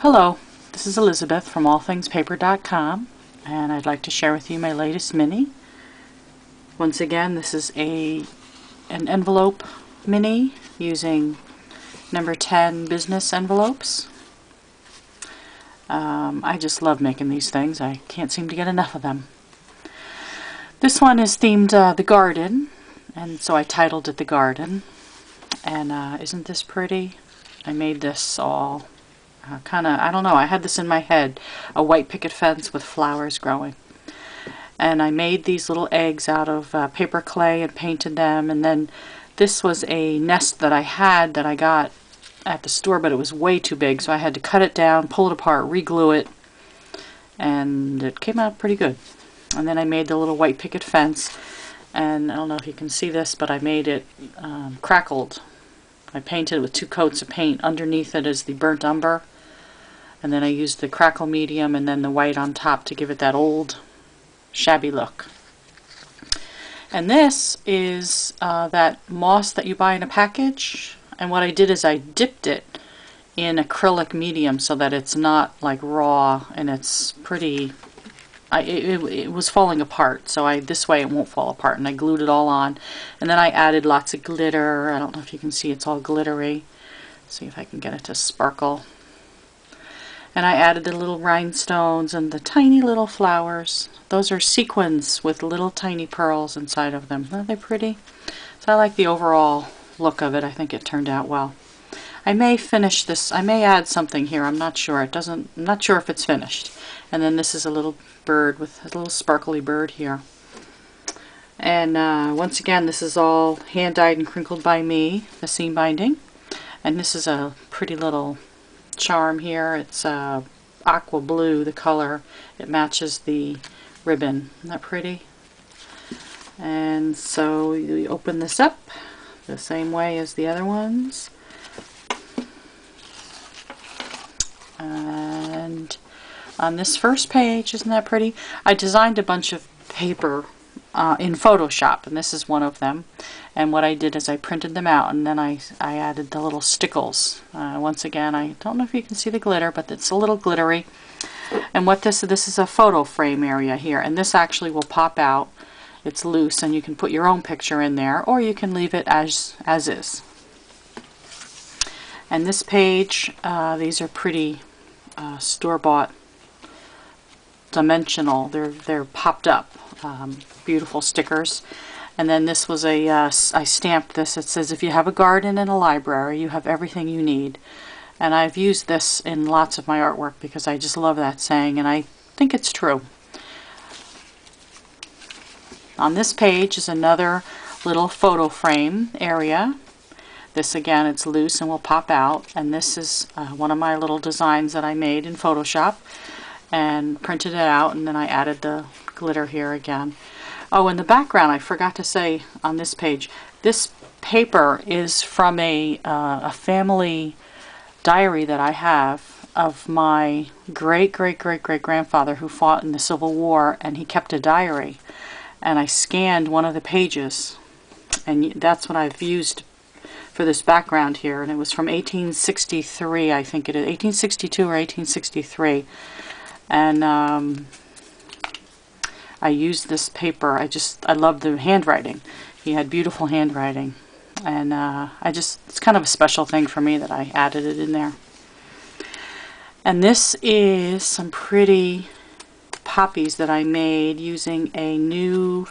Hello, this is Elizabeth from allthingspaper.com and I'd like to share with you my latest mini. Once again, this is a an envelope mini using number 10 business envelopes. Um, I just love making these things. I can't seem to get enough of them. This one is themed uh, the garden and so I titled it the garden and uh, isn't this pretty? I made this all uh, kind of, I don't know, I had this in my head, a white picket fence with flowers growing. And I made these little eggs out of uh, paper clay and painted them. And then this was a nest that I had that I got at the store, but it was way too big. So I had to cut it down, pull it apart, re-glue it. And it came out pretty good. And then I made the little white picket fence. And I don't know if you can see this, but I made it um, crackled. I painted it with two coats of paint. Underneath it is the burnt umber and then I used the crackle medium and then the white on top to give it that old shabby look. And this is uh, that moss that you buy in a package. And what I did is I dipped it in acrylic medium so that it's not like raw and it's pretty I, it, it, was falling apart. So I this way it won't fall apart. And I glued it all on. And then I added lots of glitter. I don't know if you can see it's all glittery. See if I can get it to sparkle and I added the little rhinestones and the tiny little flowers. Those are sequins with little tiny pearls inside of them. Aren't they pretty? So I like the overall look of it. I think it turned out well. I may finish this. I may add something here. I'm not sure. It doesn't. I'm not sure if it's finished. And then this is a little bird with a little sparkly bird here. And uh, once again, this is all hand dyed and crinkled by me, the seam binding. And this is a pretty little charm here. It's uh, aqua blue, the color. It matches the ribbon. Isn't that pretty? And so you open this up the same way as the other ones. And on this first page, isn't that pretty? I designed a bunch of paper uh, in Photoshop, and this is one of them. And what I did is I printed them out, and then I, I added the little stickles. Uh, once again, I don't know if you can see the glitter, but it's a little glittery. And what this this is a photo frame area here, and this actually will pop out. It's loose, and you can put your own picture in there, or you can leave it as as is. And this page, uh, these are pretty uh, store-bought dimensional. They're they're popped up um, beautiful stickers. And then this was a uh, I stamped this. It says, if you have a garden and a library, you have everything you need. And I've used this in lots of my artwork because I just love that saying, and I think it's true. On this page is another little photo frame area. This again, it's loose and will pop out. And this is uh, one of my little designs that I made in Photoshop and printed it out and then I added the glitter here again. Oh, in the background, I forgot to say on this page, this paper is from a, uh, a family diary that I have of my great-great-great-great-grandfather who fought in the Civil War, and he kept a diary. And I scanned one of the pages, and that's what I've used for this background here, and it was from 1863, I think it is, 1862 or 1863. And um, I used this paper. I just, I love the handwriting. He had beautiful handwriting. And uh, I just, it's kind of a special thing for me that I added it in there. And this is some pretty poppies that I made using a new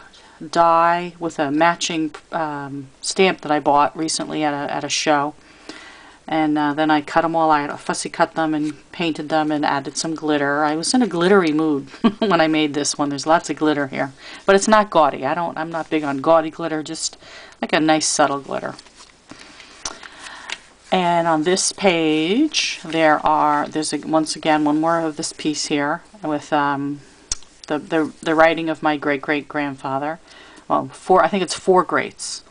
die with a matching um, stamp that I bought recently at a, at a show and uh, then I cut them all out. I fussy cut them and painted them and added some glitter. I was in a glittery mood when I made this one. There's lots of glitter here, but it's not gaudy. I don't. I'm not big on gaudy glitter. Just like a nice subtle glitter. And on this page, there are there's a, once again one more of this piece here with um, the the the writing of my great great grandfather. Well, four. I think it's four greats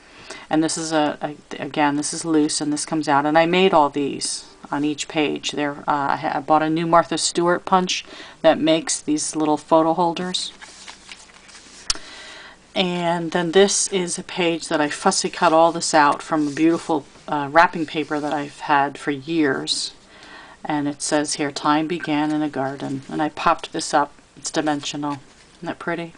and this is a, a, again this is loose and this comes out and I made all these on each page there uh, I bought a new Martha Stewart punch that makes these little photo holders and then this is a page that I fussy cut all this out from a beautiful uh, wrapping paper that I've had for years And it says here, time began in a garden. And I popped this up. It's dimensional. Isn't that pretty?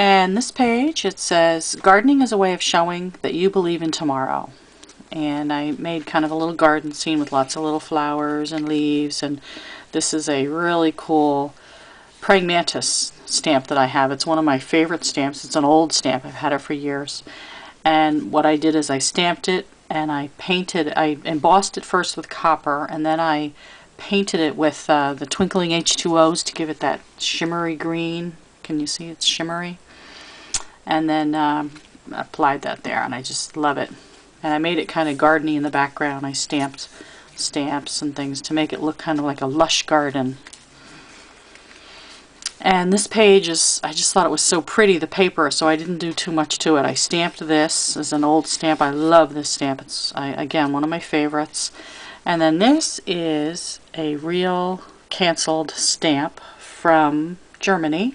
And this page, it says, gardening is a way of showing that you believe in tomorrow. And I made kind of a little garden scene with lots of little flowers and leaves. And this is a really cool praying mantis stamp that I have. It's one of my favorite stamps. It's an old stamp. I've had it for years. And what I did is I stamped it and I painted, I embossed it first with copper and then I painted it with uh, the twinkling H2Os to give it that shimmery green. Can you see it's shimmery? And then um, applied that there and I just love it. And I made it kind of gardeny in the background. I stamped stamps and things to make it look kind of like a lush garden. And this page is, I just thought it was so pretty, the paper, so I didn't do too much to it. I stamped this as an old stamp. I love this stamp. It's, I, again, one of my favorites. And then this is a real canceled stamp from Germany.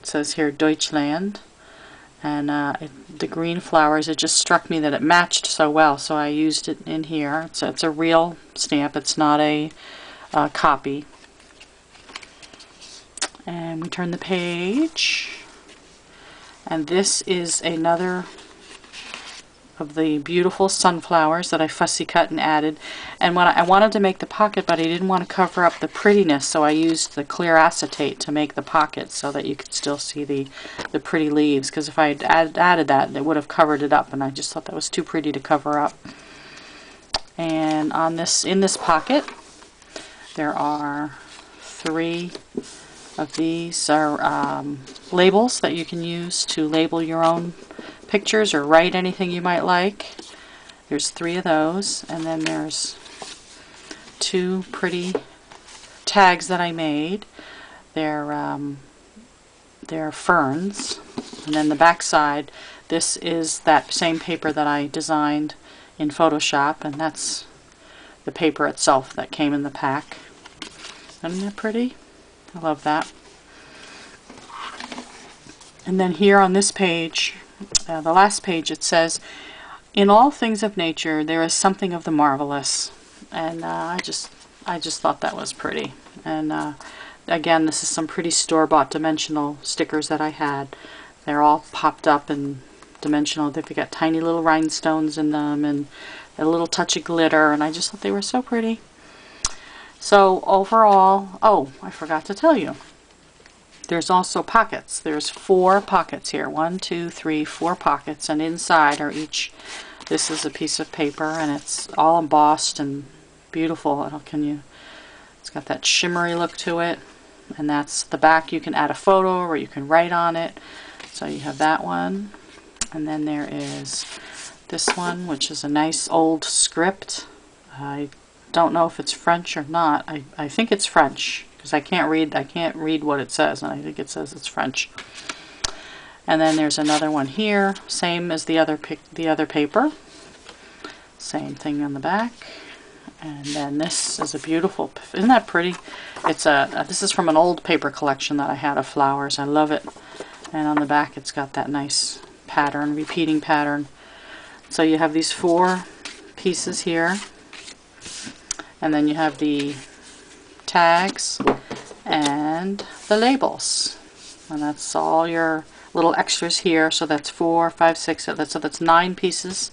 It says here Deutschland. And uh, it, the green flowers, it just struck me that it matched so well, so I used it in here. so it's a real stamp. It's not a uh, copy. And we turn the page. And this is another of the beautiful sunflowers that I fussy cut and added. And when I, I, wanted to make the pocket, but I didn't want to cover up the prettiness, so I used the clear acetate to make the pocket so that you could still see the, the pretty leaves. Because if I had added, added that, it would have covered it up, and I just thought that was too pretty to cover up. And on this, in this pocket, there are three of these are um, labels that you can use to label your own pictures or write anything you might like. There's three of those and then there's two pretty tags that I made. They're um, they're ferns and then the back side this is that same paper that I designed in Photoshop and that's the paper itself that came in the pack. Isn't that pretty? I love that. And then here on this page, uh, the last page, it says, In all things of nature, there is something of the marvelous. And uh, I just I just thought that was pretty. And uh, again, this is some pretty store-bought dimensional stickers that I had. They're all popped up and dimensional. They've got tiny little rhinestones in them and a little touch of glitter. And I just thought they were so pretty. So overall, oh, I forgot to tell you. There's also pockets. There's four pockets here. One, two, three, four pockets. And inside are each, this is a piece of paper and it's all embossed and beautiful. Can you, it's got that shimmery look to it. And that's the back. You can add a photo or you can write on it. So you have that one. And then there is this one, which is a nice old script. I don't know if it's French or not. I, I think it's French because I can't read I can't read what it says and I think it says it's French. And then there's another one here, same as the other the other paper. Same thing on the back. And then this is a beautiful, isn't that pretty? It's a, this is from an old paper collection that I had of flowers. I love it. And on the back it's got that nice pattern, repeating pattern. So you have these four pieces here and then you have the tags and the labels. And that's all your little extras here. So that's four, five, six, so that's, so that's nine pieces.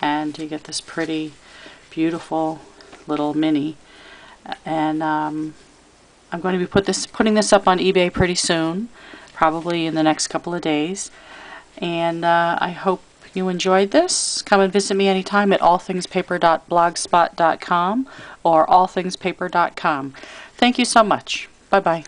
And you get this pretty, beautiful little mini. And um, I'm going to be put this, putting this up on eBay pretty soon, probably in the next couple of days. And uh, I hope you enjoyed this, come and visit me anytime at allthingspaper.blogspot.com or allthingspaper.com. Thank you so much. Bye-bye.